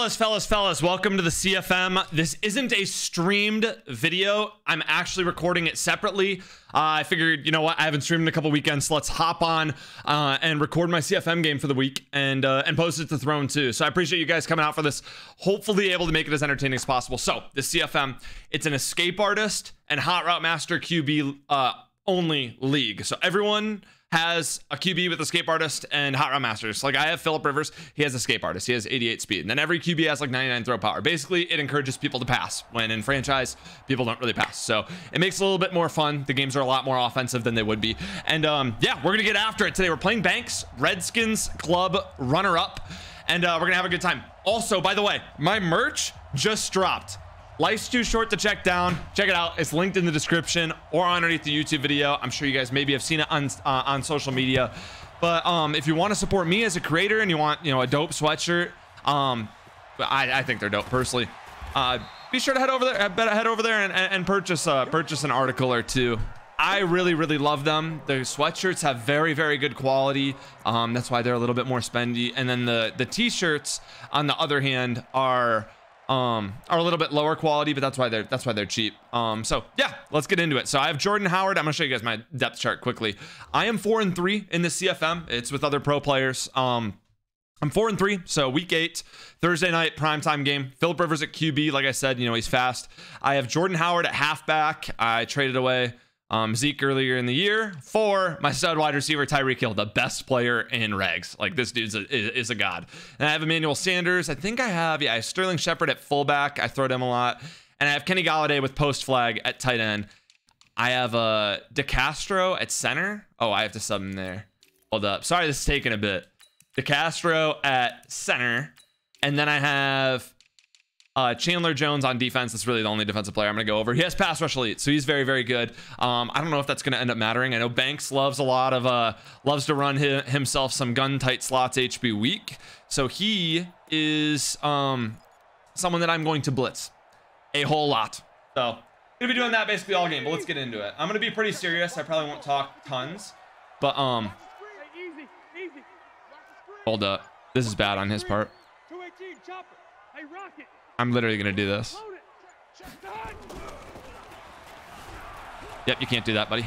Fellas, fellas, fellas, welcome to the CFM. This isn't a streamed video. I'm actually recording it separately. Uh, I figured, you know what, I haven't streamed in a couple weekends, so let's hop on uh, and record my CFM game for the week and uh, and post it to Throne 2. So I appreciate you guys coming out for this. Hopefully able to make it as entertaining as possible. So the CFM, it's an escape artist and Hot Route Master QB uh, only league. So everyone has a QB with Escape Artist and Hot Route Masters. Like I have Philip Rivers, he has Escape Artist, he has 88 speed. And then every QB has like 99 throw power. Basically, it encourages people to pass when in franchise, people don't really pass. So it makes it a little bit more fun. The games are a lot more offensive than they would be. And um, yeah, we're gonna get after it today. We're playing Banks, Redskins Club runner up, and uh, we're gonna have a good time. Also, by the way, my merch just dropped. Life's too short to check down. Check it out. It's linked in the description or underneath the YouTube video. I'm sure you guys maybe have seen it on uh, on social media. But um, if you want to support me as a creator and you want you know a dope sweatshirt, um, I, I think they're dope personally. Uh, be sure to head over there. Head over there and, and purchase uh, purchase an article or two. I really, really love them. The sweatshirts have very, very good quality. Um, that's why they're a little bit more spendy. And then the the t-shirts, on the other hand, are um, are a little bit lower quality, but that's why they're that's why they're cheap. Um, so yeah, let's get into it. So I have Jordan Howard. I'm gonna show you guys my depth chart quickly. I am four and three in the CFM. It's with other pro players. Um, I'm four and three, so week eight, Thursday night primetime game. Philip Rivers at QB, like I said, you know he's fast. I have Jordan Howard at halfback. I traded away um, Zeke earlier in the year for my stud wide receiver Tyreek Hill, the best player in regs. Like this dude's is, a god. And I have Emmanuel Sanders. I think I have yeah I have Sterling Shepard at fullback. I throw them a lot, and I have Kenny Golladay with post flag at tight end. I have uh DeCastro at center. Oh, I have to sub him there. Hold up. Sorry, this is taking a bit. DeCastro at center, and then I have uh, Chandler Jones on defense. That's really the only defensive player I'm going to go over. He has pass rush elite, so he's very, very good. Um, I don't know if that's going to end up mattering. I know Banks loves a lot of, uh, loves to run himself some gun tight slots HB weak. So he is um, someone that I'm going to blitz a whole lot. So going to be doing that basically all game, but let's get into it. I'm going to be pretty serious. I probably won't talk tons, but um, hold up. This is bad on his part. I'm literally going to do this. Yep, you can't do that, buddy.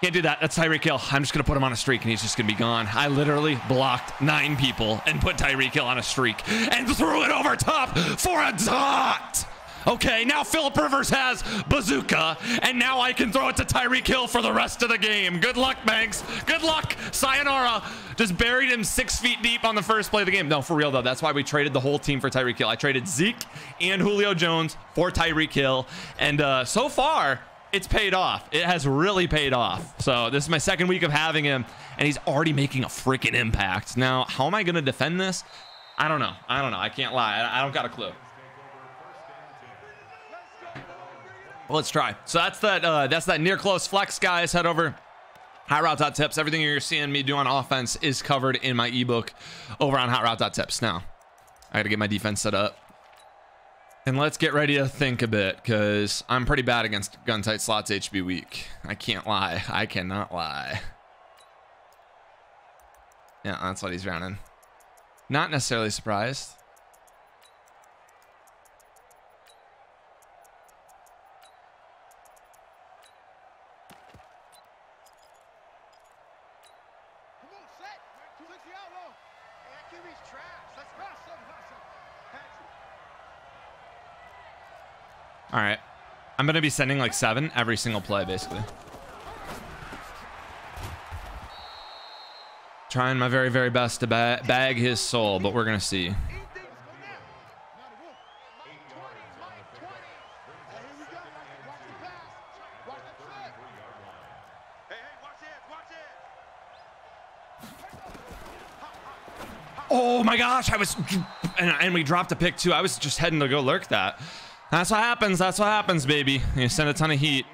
Can't do that. That's Tyreek Hill. I'm just going to put him on a streak and he's just going to be gone. I literally blocked nine people and put Tyreek Hill on a streak and threw it over top for a dot. Okay, now Philip Rivers has bazooka, and now I can throw it to Tyreek Hill for the rest of the game. Good luck, Banks. Good luck. Sayonara. Just buried him six feet deep on the first play of the game. No, for real, though. That's why we traded the whole team for Tyreek Hill. I traded Zeke and Julio Jones for Tyreek Hill. And uh, so far, it's paid off. It has really paid off. So this is my second week of having him, and he's already making a freaking impact. Now, how am I going to defend this? I don't know. I don't know. I can't lie. I don't got a clue. Let's try. So that's that. Uh, that's that near close flex, guys. Head over. Hot Route Tips. Everything you're seeing me do on offense is covered in my ebook over on Hot Route Tips. Now, I got to get my defense set up. And let's get ready to think a bit because I'm pretty bad against gun tight slots HB weak. I can't lie. I cannot lie. Yeah, that's what he's running. Not necessarily surprised. All right. I'm going to be sending like seven every single play, basically. Trying my very, very best to ba bag his soul, but we're going to see. Oh my gosh, I was, and, and we dropped a pick too. I was just heading to go lurk that. That's what happens. That's what happens, baby. You send a ton of heat.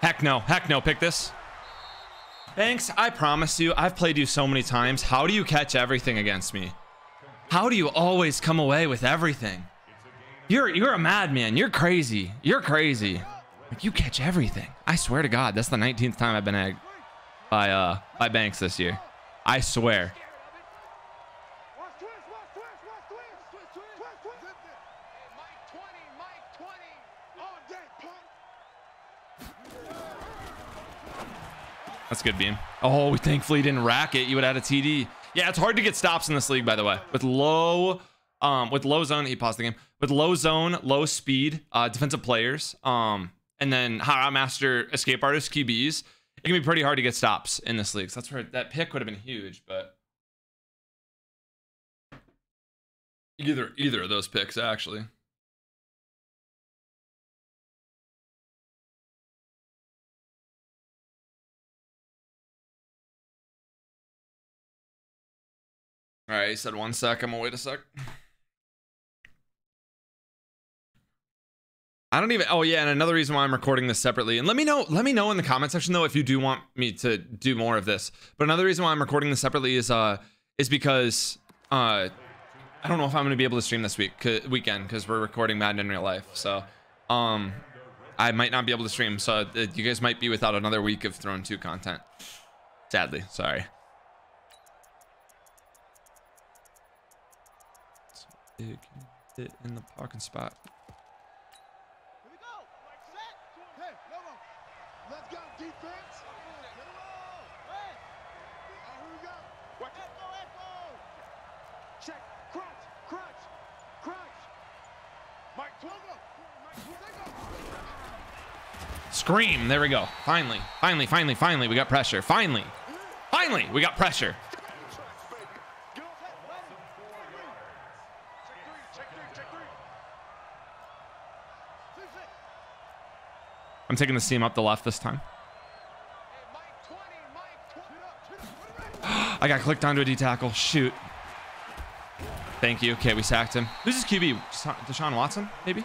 Heck no. Heck no. Pick this. Thanks. I promise you, I've played you so many times. How do you catch everything against me? How do you always come away with everything? You're you're a madman. You're crazy. You're crazy. Like you catch everything. I swear to God, that's the 19th time I've been egged by uh by Banks this year. I swear. That's good beam. Oh, we thankfully didn't rack it. You would add a TD. Yeah, it's hard to get stops in this league, by the way. With low, um, with low zone, he paused the game. With low zone, low speed, uh, defensive players, um, and then Hot Master escape artist QBs, it can be pretty hard to get stops in this league. So that's where that pick would have been huge, but either either of those picks actually. All right, he said one sec. I'm gonna wait a sec. I don't even. Oh yeah, and another reason why I'm recording this separately. And let me know. Let me know in the comment section though if you do want me to do more of this. But another reason why I'm recording this separately is uh is because uh I don't know if I'm gonna be able to stream this week weekend because we're recording Madden in real life. So um I might not be able to stream. So uh, you guys might be without another week of Throne 2 content. Sadly, sorry. Hit in the parking spot. Here we go. Set. Hey, Lobo. Let's go defense. Hey. Oh, here we go. What? Echo, echo. Check. Crunch, crunch, crunch. Mike Lobo. Mike Scream. There we go. Finally. Finally, finally, finally. We got pressure. Finally. Finally, we got pressure. I'm taking the seam up the left this time. I got clicked onto a D tackle. Shoot. Thank you. Okay, we sacked him. Who's his QB? Deshaun Watson, maybe?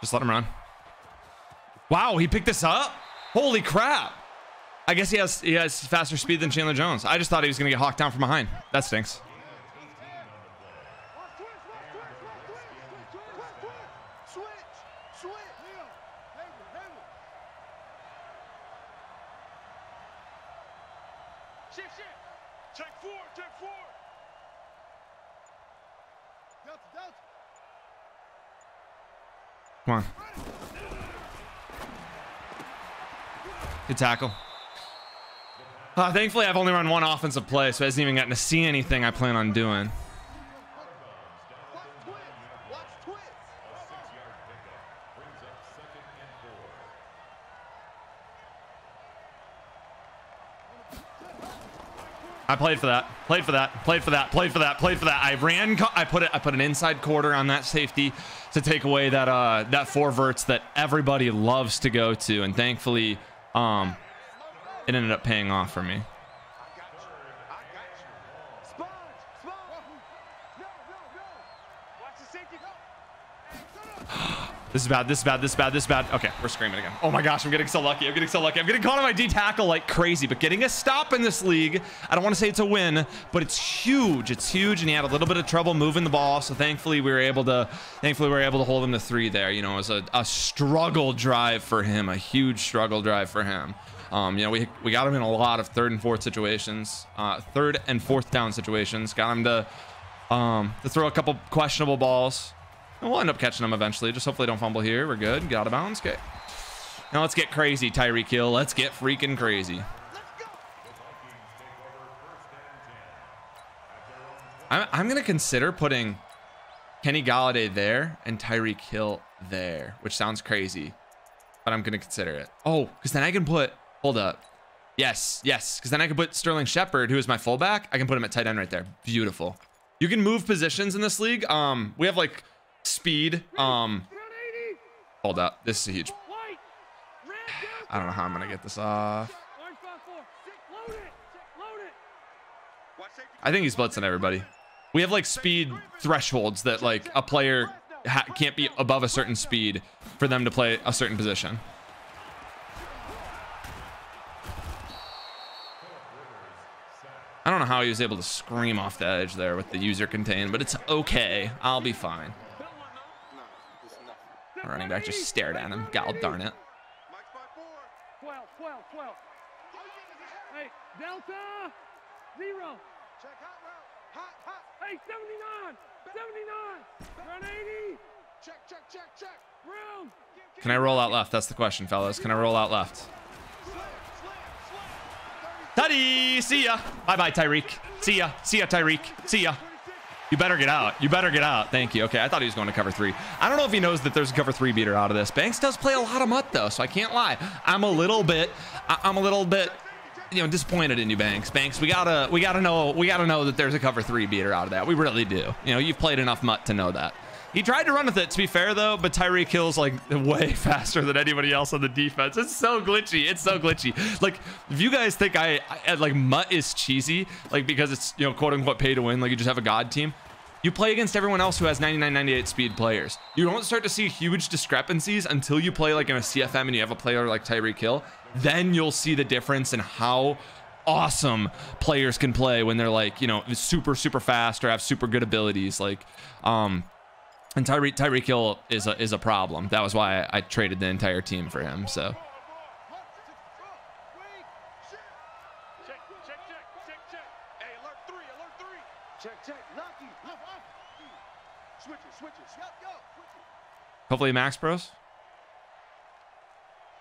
Just let him run. Wow, he picked this up? Holy crap. I guess he has he has faster speed than Chandler Jones. I just thought he was going to get hawked down from behind. That stinks. Come on. Good tackle. Uh, thankfully, I've only run one offensive play, so I hasn't even gotten to see anything I plan on doing. I played for that. Played for that. Played for that. Played for that. Played for that. I ran. I put it. I put an inside quarter on that safety to take away that uh that four verts that everybody loves to go to, and thankfully, um, it ended up paying off for me. This is bad. This is bad. This is bad. This is bad. Okay, we're screaming again. Oh my gosh, I'm getting so lucky. I'm getting so lucky. I'm getting caught on my D tackle like crazy, but getting a stop in this league, I don't want to say it's a win, but it's huge. It's huge, and he had a little bit of trouble moving the ball. So thankfully, we were able to, thankfully, we were able to hold him to three there. You know, it was a, a struggle drive for him, a huge struggle drive for him. Um, you know, we we got him in a lot of third and fourth situations, uh, third and fourth down situations. Got him to um, to throw a couple questionable balls. And we'll end up catching them eventually. Just hopefully don't fumble here. We're good. Get out of bounds. Okay. Now let's get crazy, Tyreek Hill. Let's get freaking crazy. I'm, I'm going to consider putting Kenny Golladay there and Tyreek Hill there, which sounds crazy, but I'm going to consider it. Oh, because then I can put, hold up. Yes, yes, because then I can put Sterling Shepard, who is my fullback. I can put him at tight end right there. Beautiful. You can move positions in this league. Um, we have like speed. Um, hold up. This is a huge. I don't know how I'm gonna get this off. I think he's blitzing everybody. We have like speed thresholds that like a player can't be above a certain speed for them to play a certain position. I don't know how he was able to scream off the edge there with the user contained, but it's okay. I'll be fine. The running back just stared at him. God darn it. 12, 12, 12. Hey, Delta, zero. Check hot route. Hot, hot. Hey, 79, 79, run 80. Check, check, check, check. Room. Can I roll out left? That's the question, fellas. Can I roll out left? Tutty! See ya. Bye-bye, Tyreek. See ya. See ya, Tyreek. See ya. You better get out. You better get out. Thank you. Okay, I thought he was going to cover three. I don't know if he knows that there's a cover three beater out of this. Banks does play a lot of MUT though, so I can't lie. I'm a little bit, I'm a little bit, you know, disappointed in you, Banks. Banks, we gotta, we gotta know, we gotta know that there's a cover three beater out of that. We really do. You know, you've played enough MUT to know that. He tried to run with it, to be fair, though, but Tyreek Hill's like way faster than anybody else on the defense. It's so glitchy. It's so glitchy. Like, if you guys think I, I like, MUT is cheesy, like, because it's, you know, quote unquote pay to win, like, you just have a God team, you play against everyone else who has 99, 98 speed players. You don't start to see huge discrepancies until you play like in a CFM and you have a player like Tyreek Hill. Then you'll see the difference in how awesome players can play when they're like, you know, super, super fast or have super good abilities. Like, um, and Tyreek Tyreek Hill is a is a problem. That was why I, I traded the entire team for him. So. Hopefully Max Bros.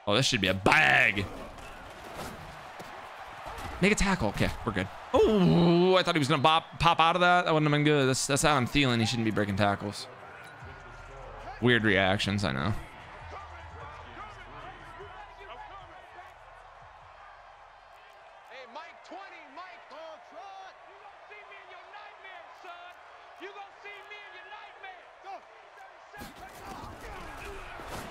Oh, this should be a bag. Make a tackle. Okay, we're good. Oh, I thought he was gonna pop pop out of that. That wouldn't have been good. That's that's how I'm feeling. He shouldn't be breaking tackles. Weird reactions, I know.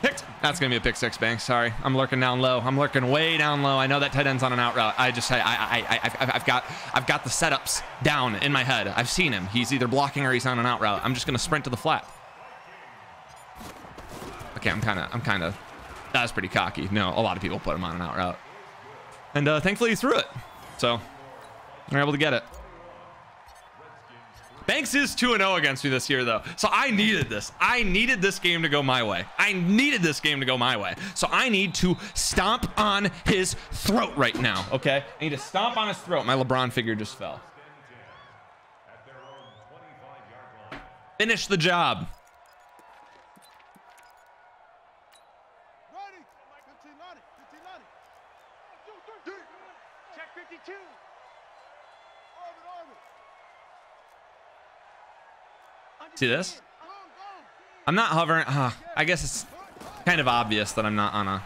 Picked. That's gonna be a pick six, Banks. Sorry, I'm lurking down low. I'm lurking way down low. I know that tight end's on an out route. I just, I, I, I, I, I've got, I've got the setups down in my head. I've seen him. He's either blocking or he's on an out route. I'm just gonna sprint to the flat. Okay, I'm kind of, I'm kind of, that was pretty cocky. No, a lot of people put him on an out route. And uh, thankfully he threw it. So, we're able to get it. Banks is 2-0 against me this year, though. So I needed this. I needed this game to go my way. I needed this game to go my way. So I need to stomp on his throat right now, okay? I need to stomp on his throat. My LeBron figure just fell. Finish the job. See this? I'm not hovering. Uh, I guess it's kind of obvious that I'm not on a...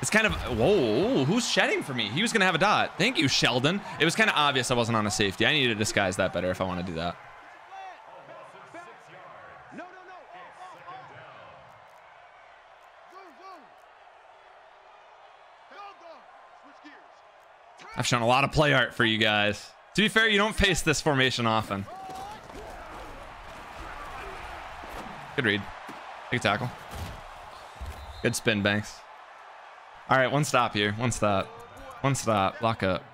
It's kind of... Whoa, who's shedding for me? He was going to have a dot. Thank you, Sheldon. It was kind of obvious I wasn't on a safety. I need to disguise that better if I want to do that. I've shown a lot of play art for you guys. To be fair, you don't face this formation often. Good read. Big tackle. Good spin, Banks. All right, one stop here. One stop. One stop. Lock up.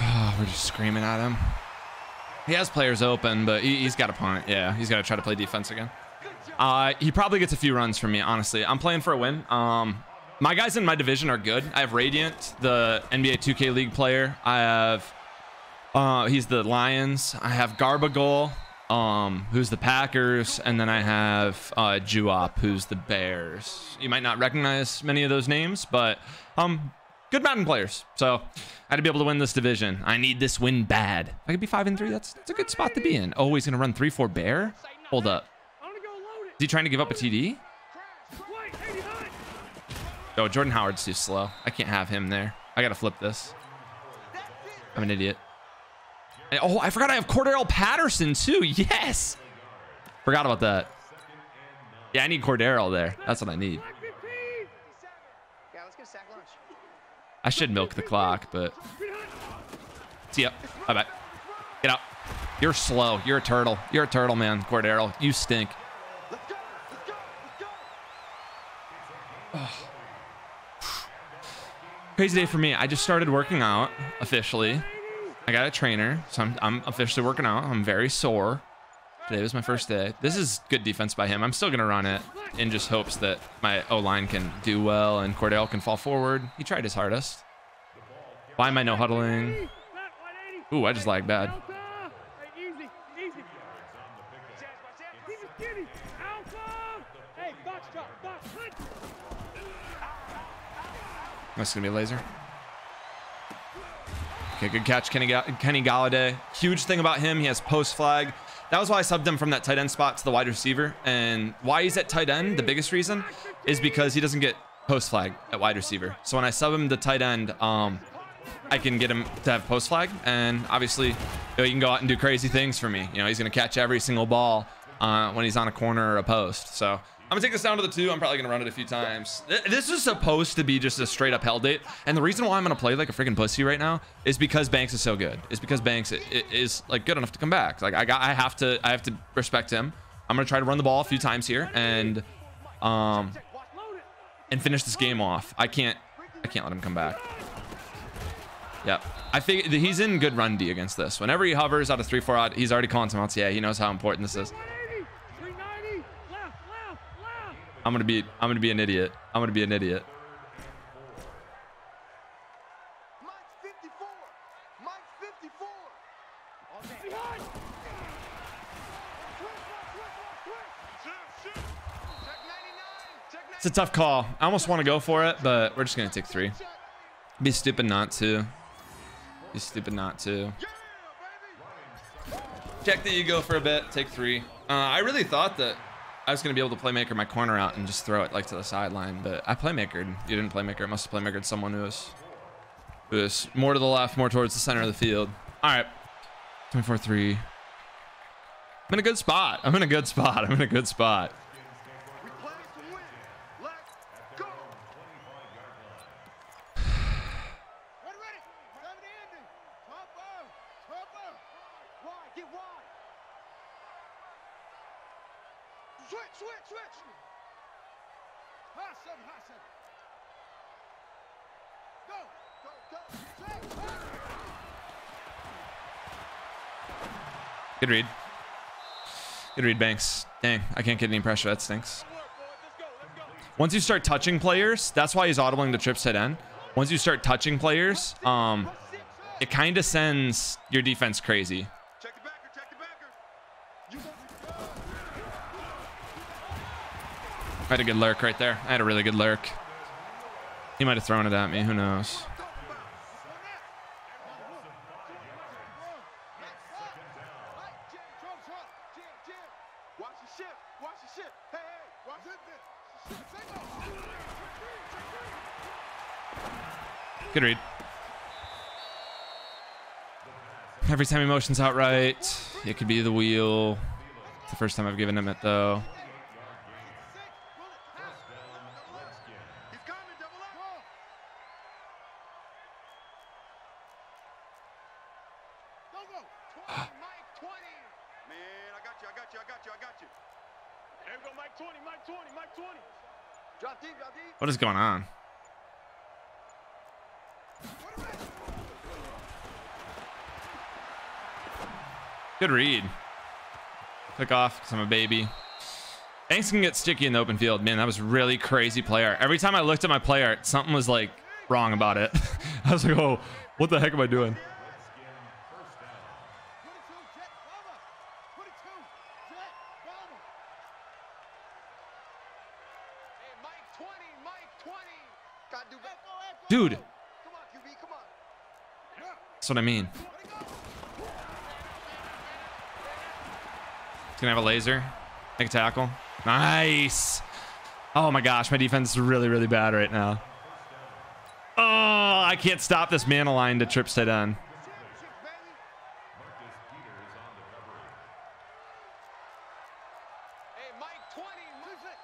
We're just screaming at him. He has players open, but he, has got a punt. Yeah, he's got to try to play defense again. Uh, he probably gets a few runs from me, honestly. I'm playing for a win. Um, my guys in my division are good. I have Radiant, the NBA 2K League player. I have, uh, he's the Lions. I have Garbagol, um, who's the Packers. And then I have uh, Juop, who's the Bears. You might not recognize many of those names, but um, good Madden players. So I had to be able to win this division. I need this win bad. If I could be 5 and 3, that's, that's a good spot to be in. Oh, he's going to run 3 4 Bear? Hold up. Is he trying to give up a TD? Oh, Jordan Howard's too slow. I can't have him there. I gotta flip this. I'm an idiot. Oh, I forgot I have Cordarrelle Patterson too. Yes. Forgot about that. Yeah, I need Cordarrelle there. That's what I need. I should milk the clock, but see ya. Bye bye. Get out. You're slow. You're a turtle. You're a turtle, man. Cordero, you stink. Let's go. Let's go. Let's go. Crazy day for me. I just started working out officially. I got a trainer, so I'm, I'm officially working out. I'm very sore. Today was my first day. This is good defense by him. I'm still going to run it in just hopes that my O-line can do well and Cordarrelle can fall forward. He tried his hardest. Why am I no huddling? Ooh, I just lagged bad. That's going to be a laser. Okay, good catch, Kenny, Kenny Golladay. Huge thing about him, he has post flag. That was why I subbed him from that tight end spot to the wide receiver. And why he's at tight end, the biggest reason, is because he doesn't get post flag at wide receiver. So when I sub him to tight end, um, I can get him to have post flag. And obviously, you know, he can go out and do crazy things for me. You know, he's going to catch every single ball uh, when he's on a corner or a post. So I'm gonna take this down to the two. I'm probably gonna run it a few times. This is supposed to be just a straight up hell date, and the reason why I'm gonna play like a freaking pussy right now is because Banks is so good. It's because Banks is like good enough to come back. Like I got, I have to, I have to respect him. I'm gonna try to run the ball a few times here and, um, and finish this game off. I can't, I can't let him come back. Yep. I think he's in good run D against this. Whenever he hovers out of three, four out, he's already calling timeouts. Yeah, he knows how important this is. I'm gonna be, I'm gonna be an idiot. I'm gonna be an idiot. Mike's 54. Mike's 54. It's a tough call. I almost want to go for it, but we're just gonna take three. Be stupid not to. Be stupid not to. Check the ego for a bit. Take three. Uh, I really thought that I was gonna be able to playmaker my corner out and just throw it like to the sideline, but I playmakered. You didn't playmaker. I must have playmakered someone who was who was more to the left, more towards the center of the field. All right, 24-3. I'm in a good spot. I'm in a good spot. I'm in a good spot. We play to win. Let's go. Ready, ready. Seven ending. Top up. Top up. Wide. Get wide. Switch, switch, switch. High seven, high seven. Go, go, go. Six, seven. Good read. Good read, Banks. Dang, I can't get any pressure. That stinks. Once you start touching players, that's why he's audibling the trips head end. Once you start touching players, um, it kind of sends your defense crazy. I had a good lurk right there. I had a really good lurk. He might have thrown it at me. Who knows? Watch the ship. Watch the ship. Hey, hey, watch it. Ship, take off. Good read. Every time he motions outright, it could be the wheel. It's the first time I've given him it though. What is going up. Go, go. 20, Mike, 20. Man, I got you, I got you, I got you, I got you. There we go, Mike 20, Mike 20, Mike 20. Drop deep, drop deep. What is going on? Good read. Click off because I'm a baby. Banks can get sticky in the open field. Man, that was really crazy play art. Every time I looked at my play art, something was like wrong about it. I was like, oh, what the heck am I doing? 22, jet, bomber. 22, jet, bomber. Hey, Mike 20, Mike 20. Got to do better. Dude, Come on, QB, come on. that's what I mean. It's gonna have a laser. Make a tackle. Nice. Oh my gosh, my defense is really, really bad right now. Oh, I can't stop this mana line to trip side on. Hey, Mike 20, move it.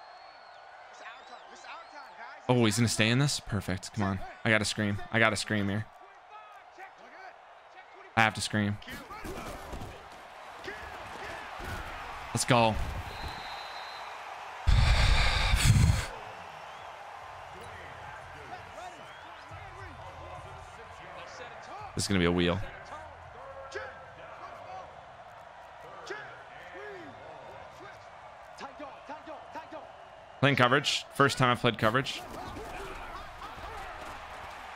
It's our time. This is our time, guys. Oh, he's gonna stay in this? Perfect. Come on. I gotta scream. I gotta scream here. I have to scream. Let's go. This is gonna be a wheel. Playing coverage. First time I've played coverage.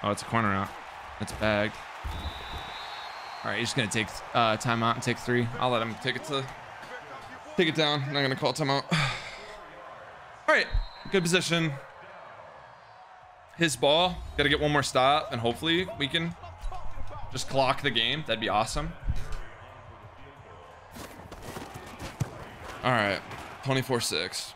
Oh, it's a corner out. It's bagged. All right, he's just gonna take uh, timeout and take three. I'll let him take it to take it down. I'm not gonna call timeout. All right, good position. His ball. Got to get one more stop, and hopefully we can just clock the game. That'd be awesome. All right, 24-6.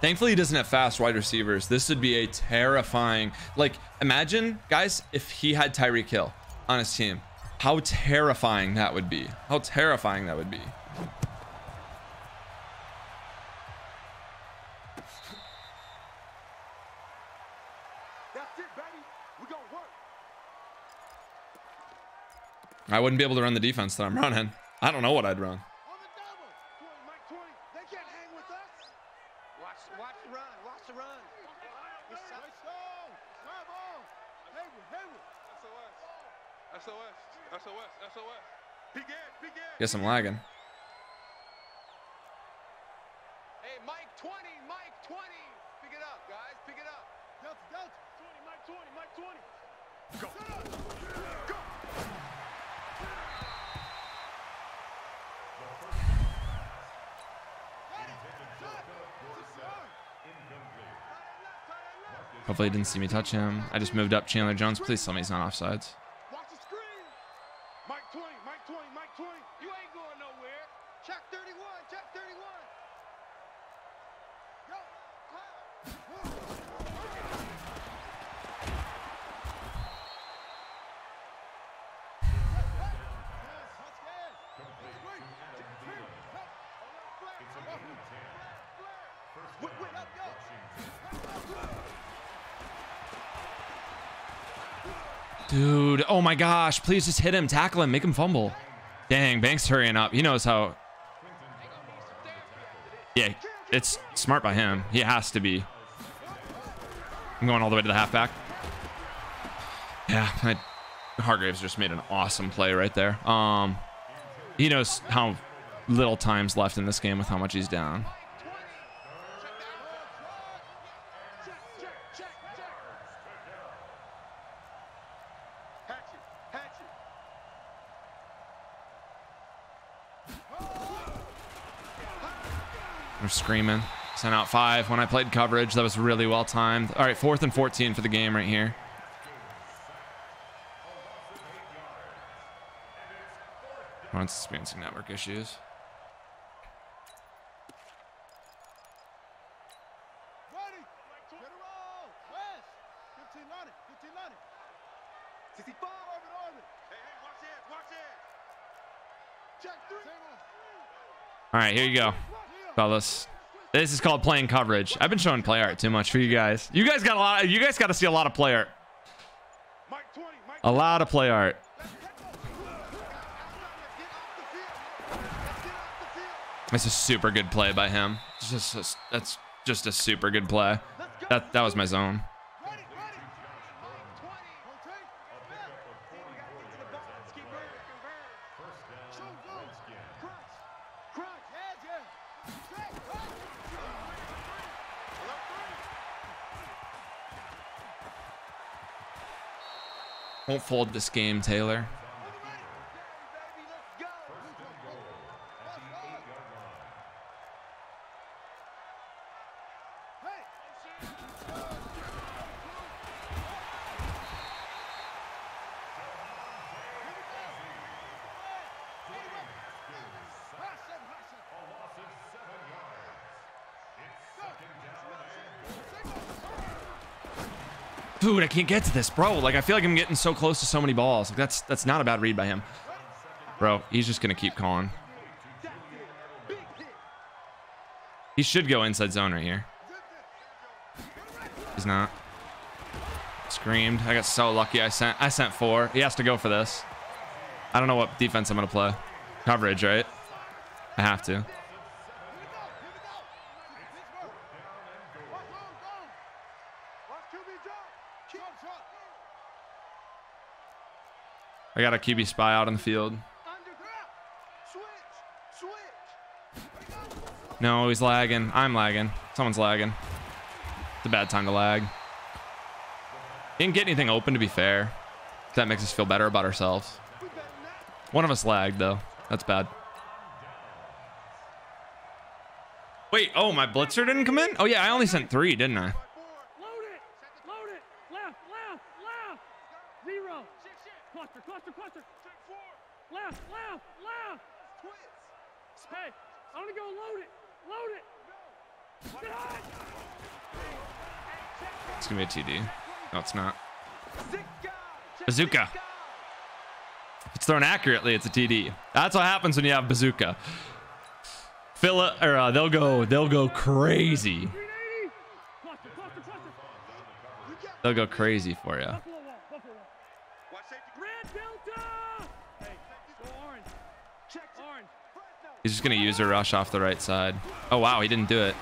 Thankfully, he doesn't have fast wide receivers. This would be a terrifying. Like, imagine, guys, if he had Tyreek Hill on his team. How terrifying that would be. How terrifying that would be. I wouldn't be able to run the defense that I'm running. I don't know what I'd run. On the double. 20, Mike 20. They can't hang with us. Watch, watch the run, watch the run. Nice song. Come on. Hayward, Hayward. SOS. SOS. SOS. SOS. Big Ed, Big Ed. Guess I'm lagging. Hey, Mike 20, Mike 20. Pick it up, guys, pick it up. Delta, Delta. 20, Mike 20, Mike 20. Go. Go. Hopefully, he didn't see me touch him. I just moved up Chandler Jones. Please tell me he's not offsides. Watch the screen. Mike 20, Mike 20, Mike 20. You ain't going nowhere. Check 31, check 31. Go. Wait, wait, up, go. Dude, oh my gosh. Please just hit him, tackle him, make him fumble. Dang, Banks hurrying up. He knows how. Yeah, it's smart by him. He has to be. I'm going all the way to the halfback. Yeah, I, Hargreaves just made an awesome play right there. Um, he knows how little time's left in this game with how much he's down. Screaming. Sent out five when I played coverage. That was really well timed. All right, fourth and 14 for the game right here. Everyone's experiencing network issues. Ready. Get. West. 15 on it. 15 on it. 65 orbit, orbit. Hey, hey, watch it, watch it. Check three. All right, here you go, fellas. This is called playing coverage. I've been showing play art too much for you guys. You guys got a lot. Of, You guys got to see a lot of play art. Mike 20, Mike A lot of play art. It's a super good play by him. Just that's just a super good play. That that was my zone. Ready, ready. Mike 20. Rotate. See, we gotta get to the ball. Let's keep moving, convert. Show, go. Crunch. Crunch. Edge, edge. Straight. Right. Left Won't fold this game, Taylor. Baby, let's go. Dude, I can't get to this, bro. Like, I feel like I'm getting so close to so many balls. Like, that's that's not a bad read by him. Bro, he's just gonna keep calling. He should go inside zone right here. He's not. Screamed. I got so lucky. I sent I sent four. He has to go for this. I don't know what defense I'm gonna play. Coverage, right? I have to. I got a QB spy out on the field. No, he's lagging. I'm lagging. Someone's lagging. It's a bad time to lag. Didn't get anything open, to be fair. That makes us feel better about ourselves. One of us lagged, though. That's bad. Wait, oh, my blitzer didn't come in? Oh, yeah, I only sent three, didn't I? Load it! Load it! Left, left, left! Zero! Cluster, cluster, cluster! Left, left, left! Hey, I'm gonna go load it! Load it! It's going to be a TD. No, it's not. Bazooka. If it's thrown accurately, it's a TD. That's what happens when you have bazooka. Fill it, or uh, they'll go, they'll go crazy. 380! Cluster, cluster, cluster! They'll go crazy for you. He's just gonna use a rush off the right side. Oh wow, he didn't do it.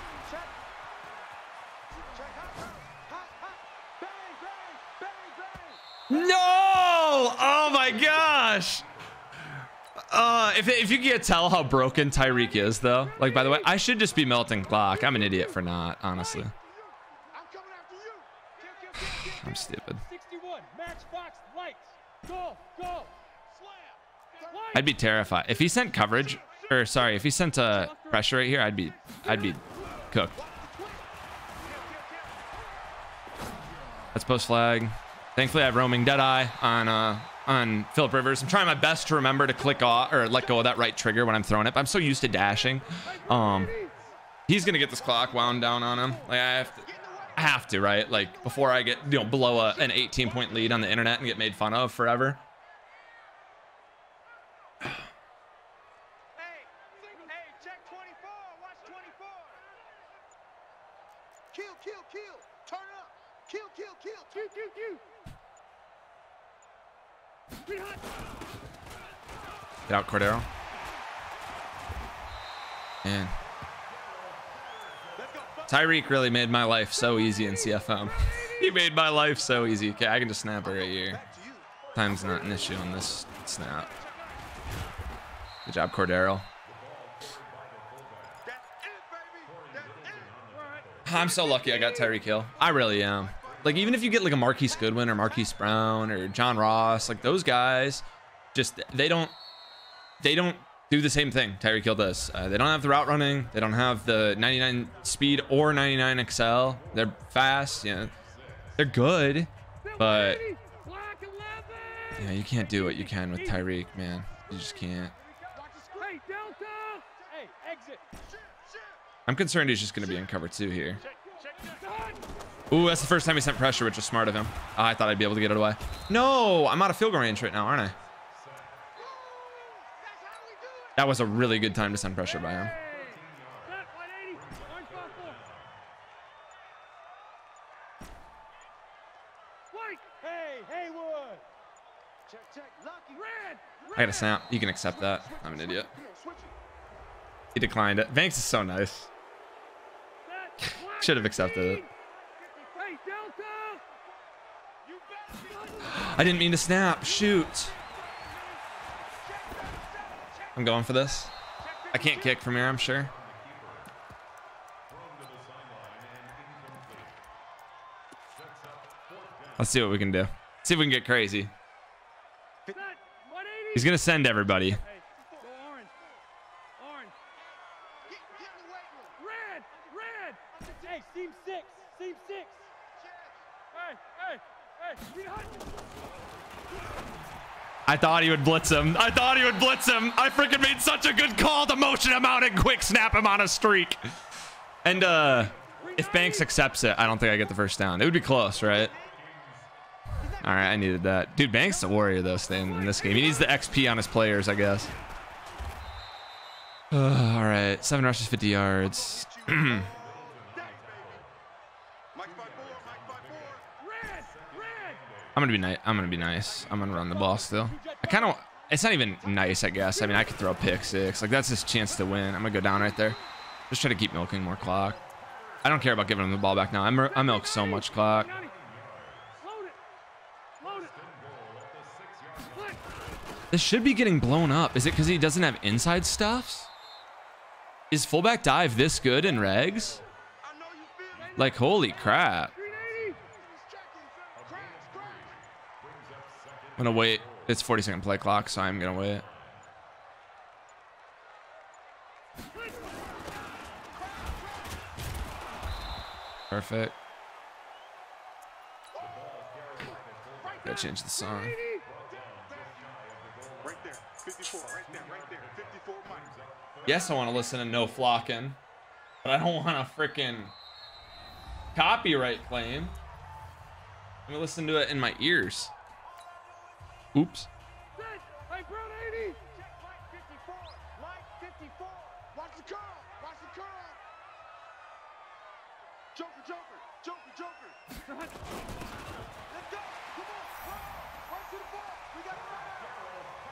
No! Oh my gosh! Uh, if, if you can't tell how broken Tyreek is, though, like, by the way, I should just be melting clock. I'm an idiot for not, honestly. I'm stupid. 61, matchbox lights. Go, go. Slam. I'd be terrified. If he sent coverage, or sorry, if he sent a pressure right here, I'd be, I'd be cooked. That's post flag. Thankfully, I have roaming Deadeye on uh, on Philip Rivers. I'm trying my best to remember to click off or let go of that right trigger when I'm throwing it. But I'm so used to dashing. Um, he's gonna get this clock wound down on him. Like I have to, I have to, right? Like before I get you know blow a, an 18 point lead on the internet and get made fun of forever. Get out, Cordarrelle. Man. Tyreek really made my life so easy in CFM. he made my life so easy. Okay, I can just snap it right here. Time's not an issue on this snap. Good job, Cordarrelle. I'm so lucky I got Tyreek Hill. I really am. Like, even if you get like a Marquise Goodwin or Marquise Brown or John Ross, like those guys, just they don't they don't do the same thing Tyreek Hill does. Uh, they don't have the route running. They don't have the 99 speed or 99 XL. They're fast. Yeah, they're good, but 11. yeah, you can't do what you can with Tyreek, man. You just can't. I'm concerned he's just gonna be in cover two here. Ooh, that's the first time he sent pressure, which was smart of him. Ah, I thought I'd be able to get it away. No, I'm out of field goal range right now, aren't I? That was a really good time to send pressure by him. Hey. Set 180. Orange ball four. White. Hey, Haywood. Check, check. Lucky. Red. I got a snap. You can accept that. I'm an idiot. He declined it. Banks is so nice. Should have accepted it. 15. Hey, Delta. I didn't mean to snap. Shoot. I'm going for this. I can't kick from here, I'm sure. Let's see what we can do. See if we can get crazy. He's gonna send everybody. Hey, go orange. Orange. Get, get in the weight room. Red. Red. Hey, seam six. Seam six. Hey, hey, hey. Be hot. I thought he would blitz him. I thought he would blitz him. I freaking made such a good call to motion him out and quick snap him on a streak. And uh if Banks accepts it, I don't think I get the first down. It would be close, right? All right, I needed that. Dude, Banks the warrior though, staying in this game. He needs the XP on his players, I guess. Uh, all right, seven rushes, 50 yards. Mike's by four. Mike's by four. Red, red. I'm gonna be nice. I'm gonna be nice. I'm gonna run the ball still. I kind of. It's not even nice, I guess. I mean, I could throw a pick six. Like that's his chance to win. I'm gonna go down right there. Just try to keep milking more clock. I don't care about giving him the ball back now. I'm I milk so much clock. This should be getting blown up. Is it because he doesn't have inside stuffs? Is fullback dive this good in regs? Like holy crap! I'm gonna wait. It's 40 second play clock, so I'm gonna wait. Perfect. Gotta change the song. 80. Right there. 54. Right there. Right there. 54 Mike. Yes, I want to listen to No Flocking, but I don't want a freaking copyright claim. I'm gonna listen to it in my ears. Oops. Set. Hey, Brown 80. Check Mike 54. Mike 54. Watch the curl. Watch the curl. Joker, Joker. Joker, Joker. Let's go. Come on. Run. Run to the ball. We got to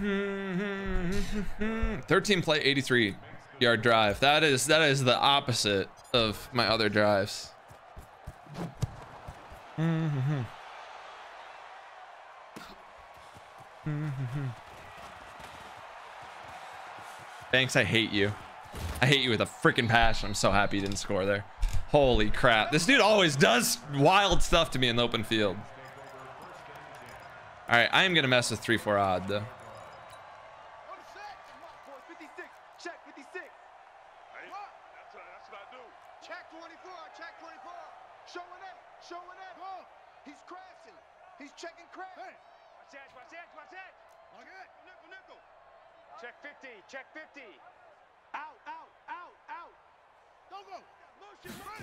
run out. Thirteen play, 83 yard drive. That is that is the opposite of my other drives. Thanks, I hate you. I hate you with a freaking passion. I'm so happy you didn't score there. Holy crap. This dude always does wild stuff to me in the open field. All right, I am going to mess with 3-4 odd, though. On the set. Come on, boy. 56. Check 56. Hey, What? that's what, that's what I do. Check 24. Check 24. Showing that. Showing that. He's crashing. He's checking crash. Hey. Watch that, watch that, watch that. Look at Nickel, nickel. Check 50, check 50. Out, out, out, out. Go, go. Motion, run.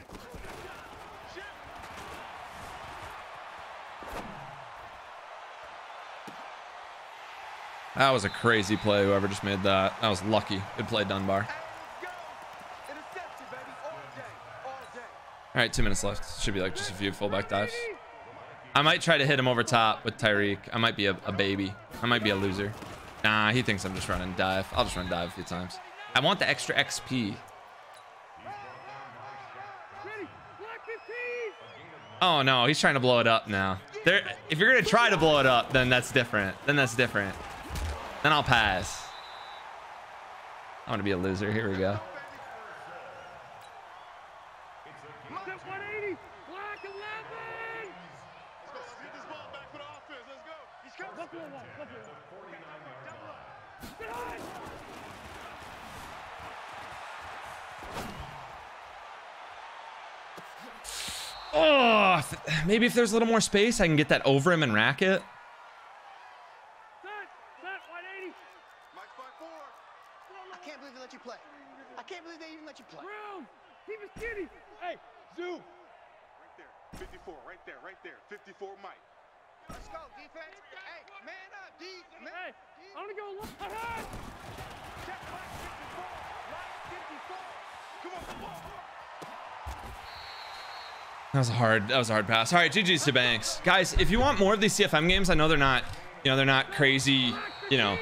Shit. That was a crazy play, whoever just made that. That was lucky. Good play, Dunbar. And let's go. Interception, baby. All day. All day. All right, two minutes left. Should be like just a few fullback dives. I might try to hit him over top with Tyreek. I might be a, a baby. I might be a loser. Nah, he thinks I'm just running dive. I'll just run dive a few times. I want the extra XP. Ready. Black 15. Oh no, he's trying to blow it up now. There, if you're gonna try to blow it up, then that's different. Then that's different. Then I'll pass. I want to be a loser. Here we go. Set 180. Black 11. Let's go. Let's get this ball back for the offense. Let's go. He's coming. Buffalo one. Buffalo one. Get on. Oh, maybe if there's a little more space, I can get that over him and rack it. Set. Set 180. Mike's by four. I can't believe they let you play. I can't believe they even let you play. Brown. Keep it skinny. Hey, zoom. Right there. 54. Right there. Right there. 54 Mike. Let's go, defense. Hey, man up, D. Man. Hey, I'm gonna go left. Ahead. Check Mike 54. Mike 54. Come on, come on. That was a hard. That was a hard pass. All right, GG's to Banks, guys. If you want more of these CFM games, I know they're not, you know, they're not crazy. You know,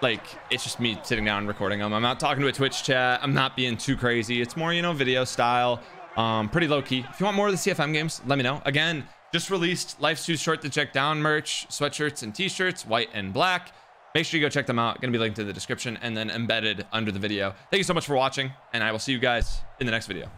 like it's just me sitting down and recording them. I'm not talking to a Twitch chat. I'm not being too crazy. It's more, you know, video style. Um, pretty low key. If you want more of the CFM games, let me know. Again, just released Life's Too Short to Check Down merch, sweatshirts and t-shirts, white and black. Make sure you go check them out. Gonna be linked in the description and then embedded under the video. Thank you so much for watching, and I will see you guys in the next video.